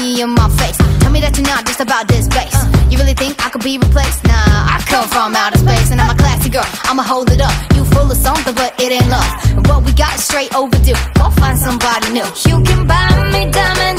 me in my face. Tell me that you're not just about this place. You really think I could be replaced? Nah, I come from outer space and I'm a classy girl. I'ma hold it up. You full of something, but it ain't love. What we got is straight overdue. Go find somebody new. You can buy me diamonds.